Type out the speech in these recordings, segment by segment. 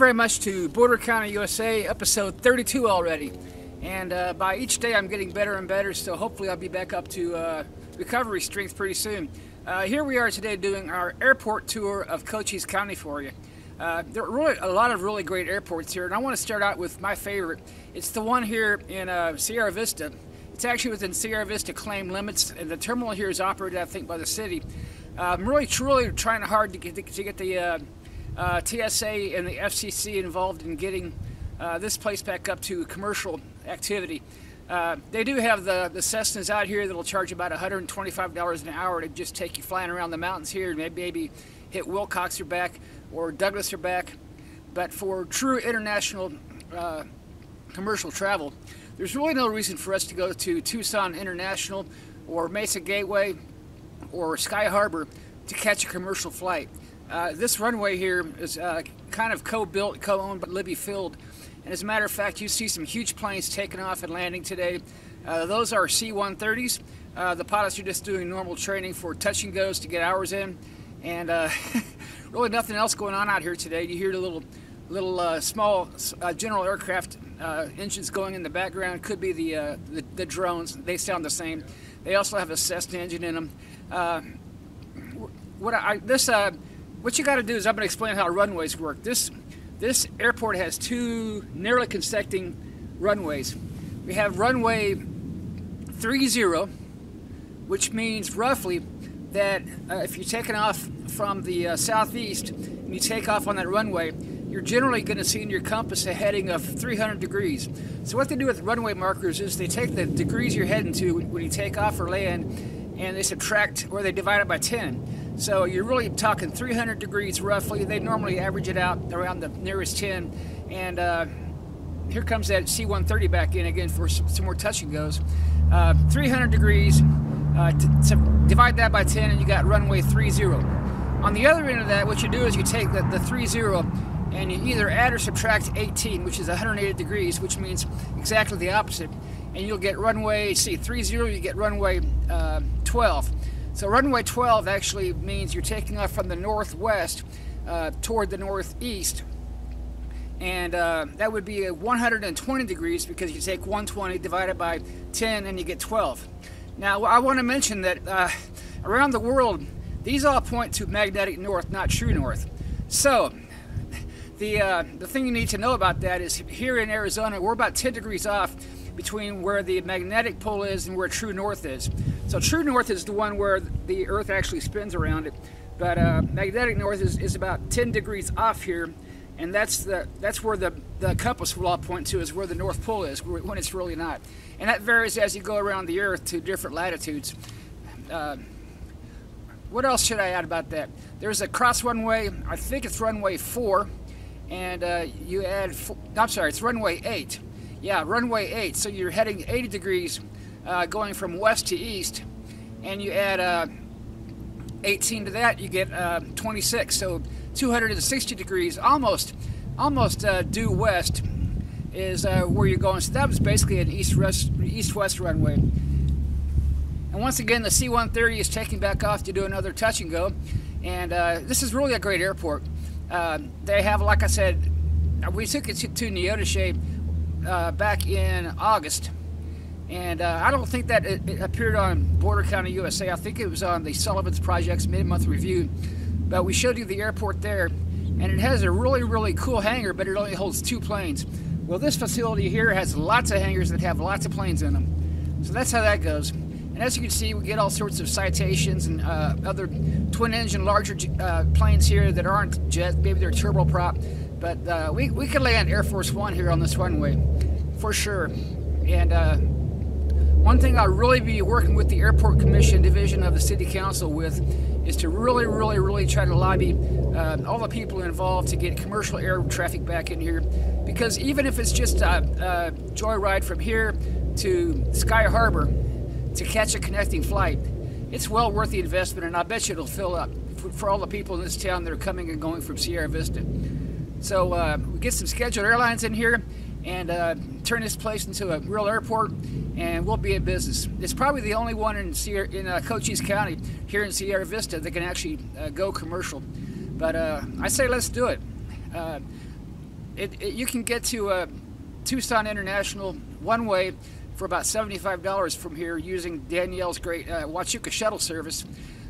very much to Border County USA, episode 32 already. And uh, by each day, I'm getting better and better, so hopefully, I'll be back up to uh, recovery strength pretty soon. Uh, here we are today doing our airport tour of Cochise County for you. Uh, there are really a lot of really great airports here, and I want to start out with my favorite. It's the one here in uh, Sierra Vista. It's actually within Sierra Vista claim limits, and the terminal here is operated, I think, by the city. Uh, I'm really, truly trying hard to get, to get the uh, TSA and the FCC involved in getting uh, this place back up to commercial activity. Uh, they do have the, the Cessnas out here that'll charge about $125 an hour to just take you flying around the mountains here maybe, maybe hit Willcox or back or Douglas or back. But for true international uh, commercial travel, there's really no reason for us to go to Tucson International or Mesa Gateway or Sky Harbor to catch a commercial flight. Uh, this runway here is uh, kind of co-built, co-owned by Libby Field. And as a matter of fact, you see some huge planes taking off and landing today. Uh, those are C-130s. Uh, the pilots are just doing normal training for touch and goes to get hours in. And uh, really nothing else going on out here today. You hear the little, little small general aircraft engines going in the background. Could be the, the, the, drones. They sound the same. They also have a Cessna engine in them. what I, this what you got to do is I'm going to explain how runways work. This this airport has two nearly consecutive runways. We have runway 30, which means roughly that uh, if you're taking off from the uh, southeast and you take off on that runway, you're generally going to see in your compass a heading of 300 degrees. So what they do with runway markers is they take the degrees you're heading to when you take off or land, and they subtract or they divide it by 10. So you're really talking 300 degrees roughly. They normally average it out around the nearest 10. And uh, here comes that C-130 back in again for some, more touch and goes. Uh, 300 degrees, uh, divide that by 10 and you got runway 30. On the other end of that, what you do is you take the, the 30 and you either add or subtract 18, which is 180 degrees, which means exactly the opposite. And you'll get runway, see, 30, you get runway uh, 12. So runway 12 actually means you're taking off from the northwest uh, toward the northeast. And uh, that would be 120 degrees because you take 120 divided by 10 and you get 12. Now, I want to mention that uh, around the world, these all point to magnetic north, not true north. So, the, uh, the thing you need to know about that is here in Arizona, we're about 10 degrees off between where the magnetic pole is and where true north is. So true north is the one where the Earth actually spins around it, but uh, magnetic north is, is about 10 degrees off here, and that's the that's where the, the compass will all point to is where the North Pole is when it's really not. And that varies as you go around the Earth to different latitudes. Uh, what else should I add about that? There's a cross runway, I think it's runway 4, and uh, you add, I'm sorry, it's runway 8 yeah, runway 8. So you're heading 80 degrees uh, going from west to east, and you add uh, 18 to that, you get uh, 26. So 260 degrees, almost, almost uh, due west is uh, where you're going. So that was basically an east-west east-west runway. And once again, the C-130 is taking back off to do another touch and go. And uh, this is really a great airport. they have, like I said, we took it to, to uh, back in August. And uh, I don't think that it, it, appeared on Border County USA. I think it was on the Sullivan's Project's mid-month review. But we showed you the airport there, and it has a really, really cool hangar, but it only holds two planes. Well, this facility here has lots of hangars that have lots of planes in them. So that's how that goes. And as you can see, we get all sorts of citations and uh, other twin-engine larger uh, planes here that aren't jet. Maybe they're turboprop. But uh, we, we could land Air Force One here on this runway, for sure. And uh, one thing I'll really be working with the Airport Commission Division of the City Council with is to really, really, really try to lobby uh, all the people involved to get commercial air traffic back in here. Because even if it's just a, a joyride from here to Sky Harbor to catch a connecting flight, it's well worth the investment, and I bet you it'll fill up for, for all the people in this town that are coming and going from Sierra Vista. So uh, we get some scheduled airlines in here and uh, turn this place into a real airport, and we'll be in business. It's probably the only one in Sierra, in uh, Cochise County here in Sierra Vista that can actually uh, go commercial. But uh, I say let's do it. Uh, it, it, you can get to Tucson International one way for about $75 from here using Danielle's great Huachuca shuttle service.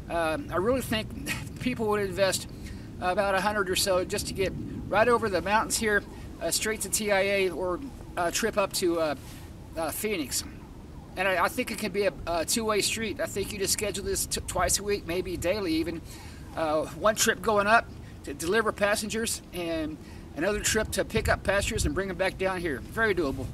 I really think people would invest about a hundred or so just to get right over the mountains here, uh, straight to TIA or a trip up to uh, uh, Phoenix. And I, I, think it can be a, a two-way street. I think you just schedule this twice a week, maybe daily even. Uh, one trip going up to deliver passengers and another trip to pick up passengers and bring them back down here. Very doable.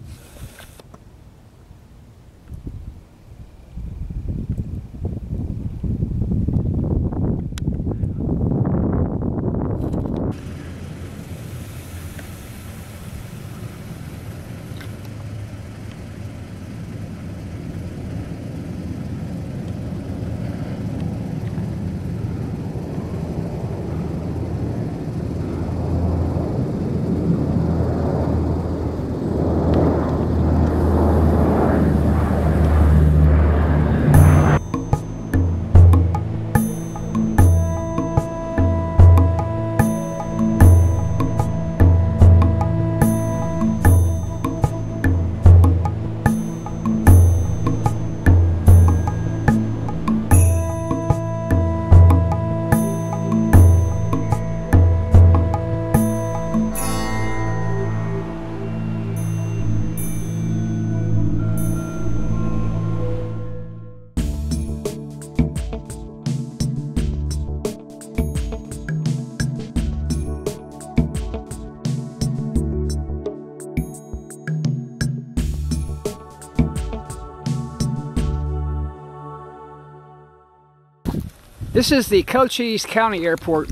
This is the Cochise County Airport.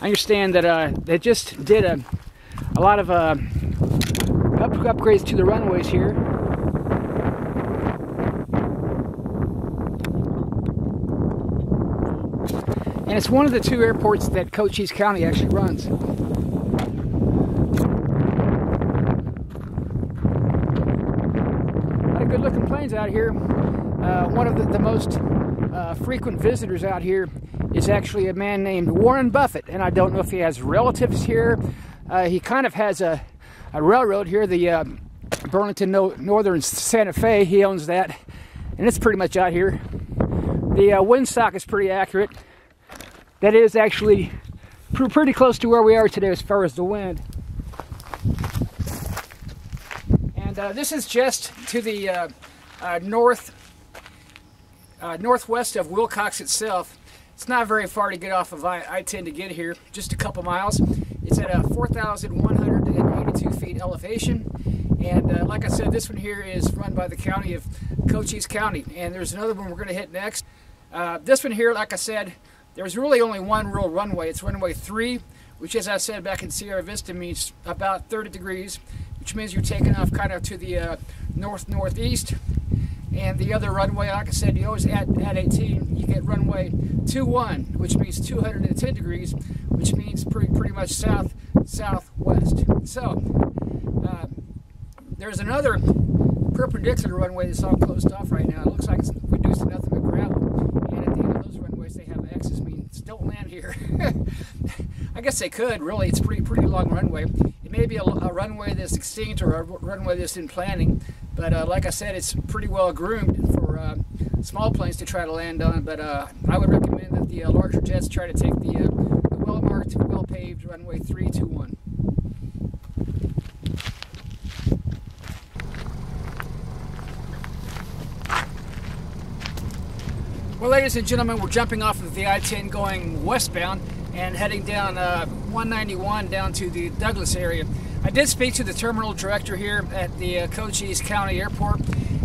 I understand that uh, they just did a, a lot of uh, up upgrades to the runways here. And it's one of the two airports that Cochise County actually runs. A good looking planes out here. Uh, one of the, the most uh, frequent visitors out here is actually a man named Warren Buffett, and I don't know if he has relatives here. Uh, he kind of has a, a railroad here, the uh, Burlington no Northern Santa Fe. He owns that, and it's pretty much out here. The uh, windsock is pretty accurate. That is actually pr pretty close to where we are today as far as the wind. And uh, this is just to the uh, uh, north uh, northwest of Willcox itself. It's not very far to get off of I-10 to get here, just a couple miles. It's at a 4,182 feet elevation. And uh, like I said, this one here is run by the county of Cochise County. And there's another one we're going to hit next. Uh, this one here, like I said, there's really only one real runway. It's runway 3, which as I said back in Sierra Vista means about 30 degrees, which means you're taking off kind of to the uh, north-northeast. And the other runway, like I said, you always at, at 18, you get runway 21, which means 210 degrees, which means pretty, pretty much south southwest. So uh, there's another perpendicular runway that's all closed off right now. It looks like it's reduced to nothing but gravel. And at the end of those runways, they have X's, means don't land here. I guess they could, really. It's pretty pretty long runway. It may be a, a runway that's extinct or a runway that's in planning, but uh, like I said, it's pretty well groomed for uh, small planes to try to land on. But uh, I would recommend that the uh, larger jets try to take the, uh, the well-marked, well-paved runway 321. Well, ladies and gentlemen, we're jumping off of the I-10 going westbound and heading down uh, 191 down to the Douglas area. I did speak to the terminal director here at the uh, Cochise County Airport,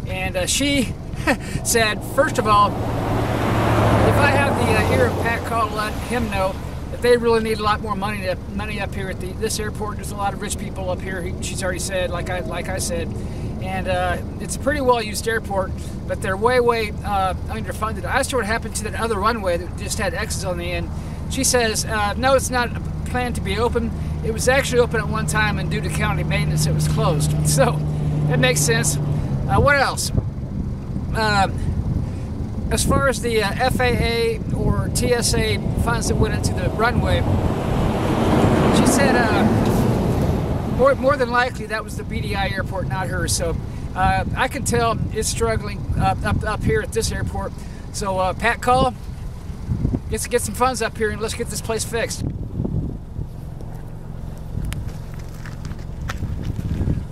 and uh, she said, first of all, if I have the uh, ear of Pat let him know that they really need a lot more money to, money up here at the, this airport. There's a lot of rich people up here. He, she's already said, like I like I said, and uh, it's a pretty well-used airport, but they're way way uh, underfunded. I asked her what happened to that other runway that just had X's on the end. She says, uh, no, it's not planned to be open. It was actually open at one time, and due to county maintenance, it was closed. So that makes sense. Uh, what else? Uh, as far as the uh, FAA or TSA funds that went into the runway, she said uh, more, more than likely that was the BDI airport, not hers. So uh, I can tell it's struggling up, up, up here at this airport. So uh, Pat Call, get, get some funds up here and let's get this place fixed.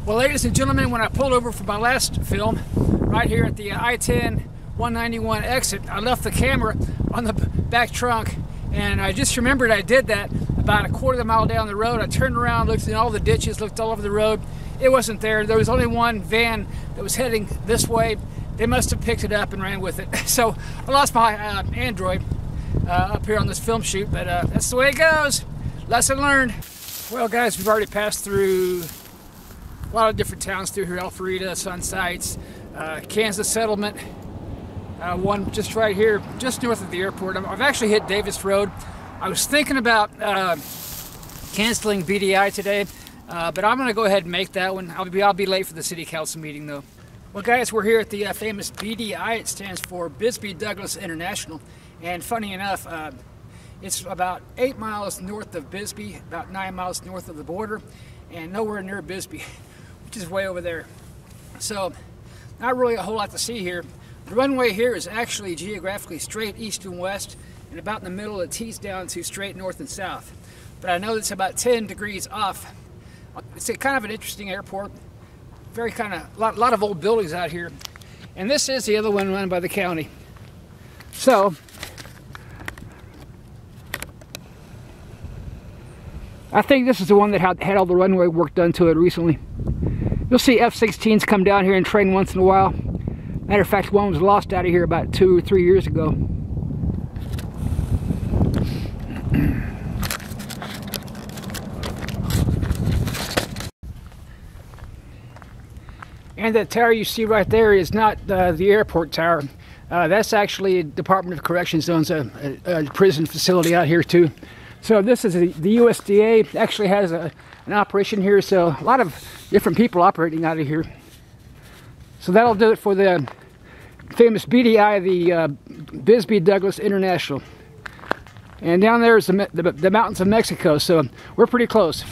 Well, ladies and gentlemen, when I pulled over for my last film, right here at the I-10 191 exit, I left the camera on the back trunk, and I just remembered I did that about a quarter of a mile down the road. I turned around, looked in all the ditches, looked all over the road. It wasn't there. There was only one van that was heading this way. They must have picked it up and ran with it. So I lost my uh, Android uh, up here on this film shoot, but uh, that's the way it goes. Lesson learned. Well, guys, we've already passed through a lot of different towns through here Elfrida, Sun Sites, uh, Kansas Settlement, uh, one just right here, just north of the airport. I've actually hit Davis Road. I was thinking about uh, canceling BDI today, uh, but I'm going to go ahead and make that one. I'll be, I'll be late for the city council meeting though. Well, guys, we're here at the uh, famous BDI. It stands for Bisbee Douglas International. And funny enough, uh, it's about eight miles north of Bisbee, about nine miles north of the border, and nowhere near Bisbee. which is way over there. So not really a whole lot to see here. The runway here is actually geographically straight east and west and about in the middle it tees down to straight north and south. But I know it's about 10 degrees off. It's a kind of an interesting airport. Very kind of, a lot, lot of old buildings out here. And this is the other one run by the county. So, I think this is the one that had, had all the runway work done to it recently. You'll see F-16s come down here and train once in a while. Matter of fact, one was lost out of here about two or three years ago. And that tower you see right there is not uh, the airport tower. Uh, that's actually Department of Corrections owns a, a, a, prison facility out here too. So this is a, the USDA actually has a, an operation here. So a lot of different people operating out of here. So that'll do it for the famous BDI, the uh, Bisbee Douglas International. And down there is the, the, the, mountains of Mexico, so we're pretty close.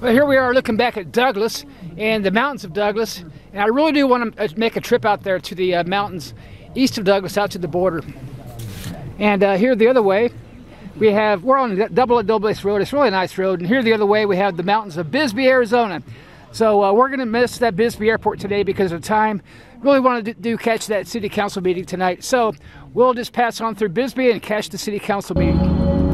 Well, here we are looking back at Douglas and the mountains of Douglas. And I really do want to uh, make a trip out there to the uh, mountains east of Douglas out to the border. And uh, here the other way, we have, we're on Double Adobe Road. It's a really nice road. And here the other way, we have the mountains of Bisbee, Arizona. So uh, we're going to miss that Bisbee Airport today because of time. Really wanted to do catch that city council meeting tonight. So we'll just pass on through Bisbee and catch the city council meeting.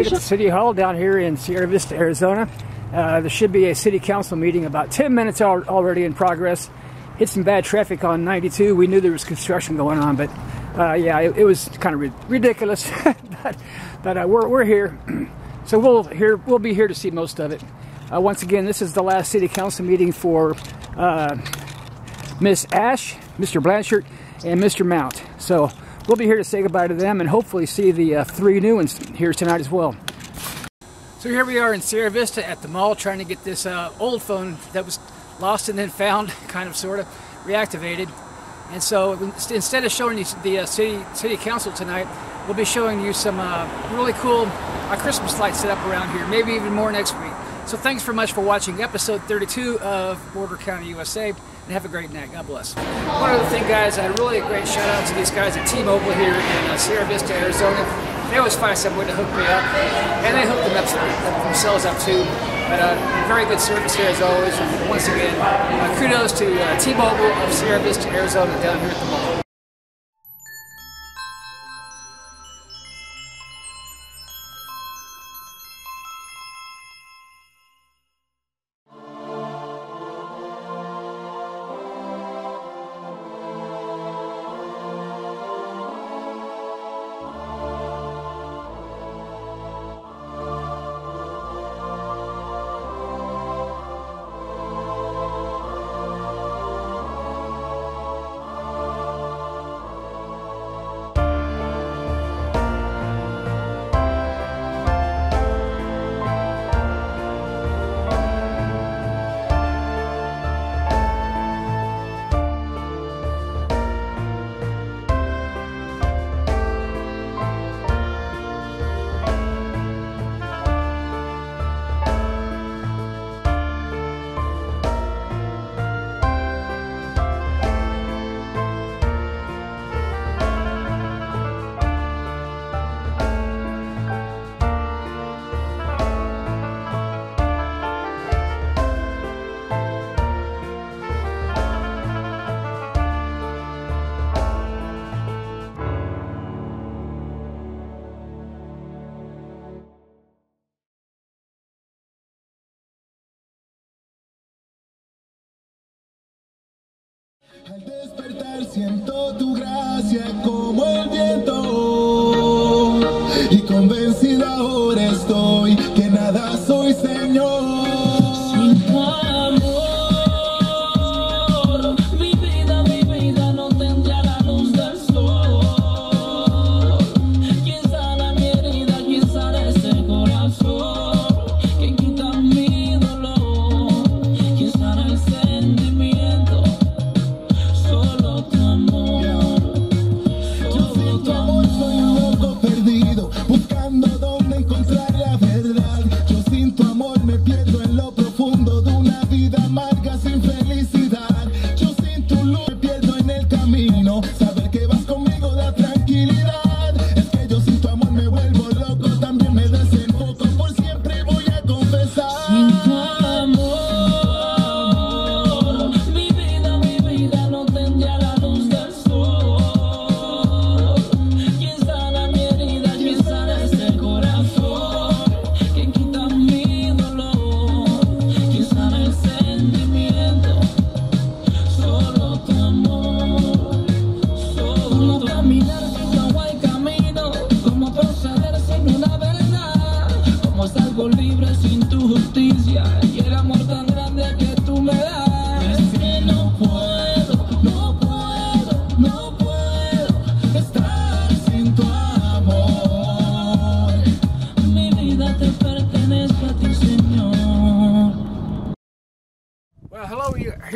Well, guys, we made it to City Hall down here in Sierra Vista, Arizona. Uh, there should be a city council meeting about 10 minutes al- already in progress. Hit some bad traffic on 92. We knew there was construction going on, but uh, yeah, it, it was kind of ri- ridiculous. but but uh, we're, we're here, so we'll here we'll be here to see most of it. Uh, once again, this is the last city council meeting for uh, Miss Ash, Mr. Blanchard, and Mr. Mount. So we'll be here to say goodbye to them and hopefully see the uh, three new ones here tonight as well. So here we are in Sierra Vista at the mall trying to get this uh, old phone that was lost and then found, kind of sort of, reactivated. And so instead of showing you the uh, city city council tonight, we'll be showing you some uh, really cool uh, Christmas lights set up around here, maybe even more next week. So thanks very much for watching episode 32 of Border County USA, have a great night. God bless. One other thing, guys, a really a great shout out to these guys at T-Mobile here in uh, Sierra Vista, Arizona. They always find some way to hook me up, and they hook them up themselves up too. But uh, very good service here as always. And once again, uh, kudos to uh, T-Mobile of Sierra Vista, Arizona, down here at the mall. Siento tu gracia como el viento. Y convencida ahora estoy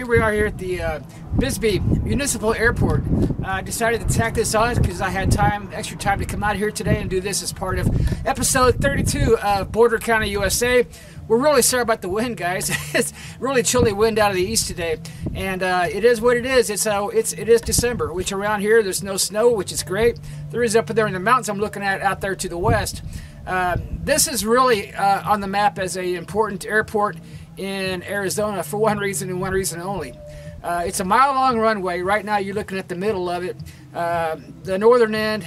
Here we are here at the uh, Bisbee Municipal Airport. Uh, I decided to tack this on because I had time, extra time to come out here today and do this as part of episode 32 of Border County, USA. We're really sorry about the wind, guys. it's really chilly wind out of the east today, and uh, it is what it is. It's uh, it's it is December, which around here there's no snow, which is great. There is up there in the mountains I'm looking at out there to the west. Uh, this is really uh, on the map as a important airport in Arizona for one reason and one reason only. Uh, it's a mile long runway. Right now, you're looking at the middle of it. Uh, the northern end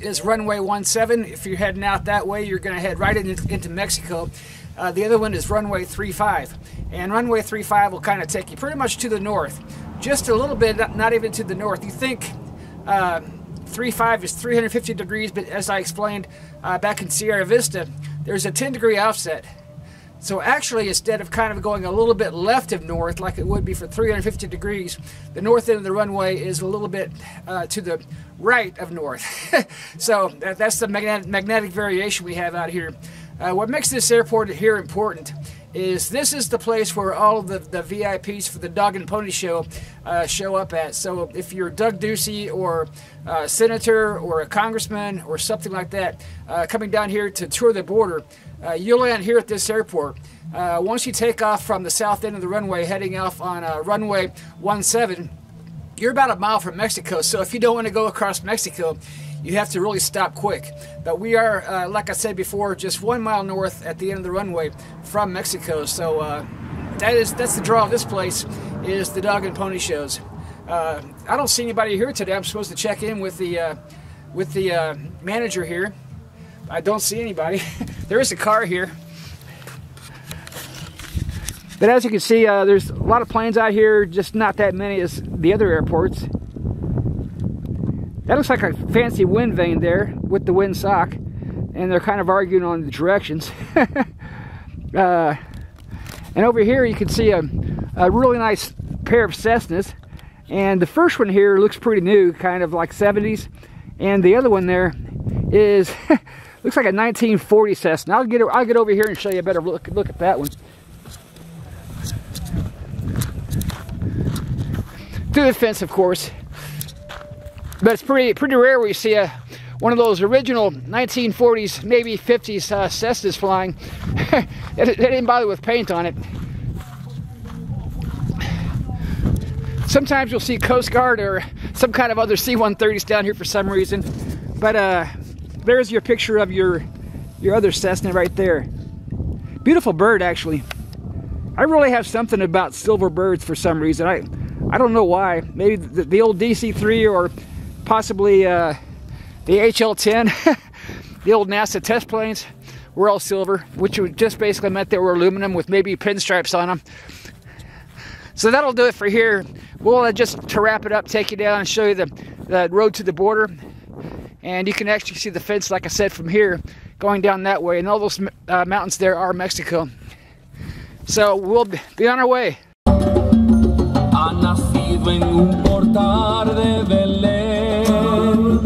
is runway 17. If you're heading out that way, you're going to head right into, into Mexico. Uh, the other one is runway 35. And runway 35 will kind of take you pretty much to the north. Just a little bit, not, not even to the north. You think uh, 35 is 350 degrees, but as I explained uh, back in Sierra Vista, there's a 10 degree offset. So actually, instead of kind of going a little bit left of north, like it would be for 350 degrees, the north end of the runway is a little bit uh, to the right of north. so that, that's the magnetic, magnetic variation we have out here. Uh, what makes this airport here important is this is the place where all the, the VIPs for the Dog and Pony Show uh, show up at. So if you're Doug Ducey or a senator or a congressman or something like that uh, coming down here to tour the border, uh, you'll land here at this airport. Uh, once you take off from the south end of the runway, heading off on uh, runway 17, you're about a mile from Mexico. So if you don't want to go across Mexico, you have to really stop quick. But we are, uh, like I said before, just one mile north at the end of the runway from Mexico. So uh, that is that's the draw of this place is the dog and pony shows. Uh, I don't see anybody here today. I'm supposed to check in with the uh, with the uh, manager here. I don't see anybody. there is a car here. But as you can see, uh, there's a lot of planes out here, just not that many as the other airports. That looks like a fancy wind vane there with the wind sock, and they're kind of arguing on the directions. uh, and over here you can see a, a really nice pair of Cessnas, and the first one here looks pretty new, kind of like 70s, and the other one there is looks like a 1940 Cessna. I'll get I'll get over here and show you a better look look at that one. Through the fence, of course. But it's pretty pretty rare we see a one of those original 1940s, maybe 50s uh, Cessnas flying. they, didn't bother with paint on it. Sometimes you'll see Coast Guard or some kind of other C-130s down here for some reason. But uh, there's your picture of your your other Cessna right there. Beautiful bird, actually. I really have something about silver birds for some reason. I I don't know why. Maybe the, the old DC-3 or possibly uh, the HL-10, the old NASA test planes, were all silver, which just basically meant they were aluminum with maybe pinstripes on them. So that'll do it for here. We'll uh, just to wrap it up, take you down and show you the, the road to the border. And you can actually see the fence, like I said, from here going down that way. And all those uh, mountains there are Mexico. So we'll be on our way. Ha nacido en un portal de Belén.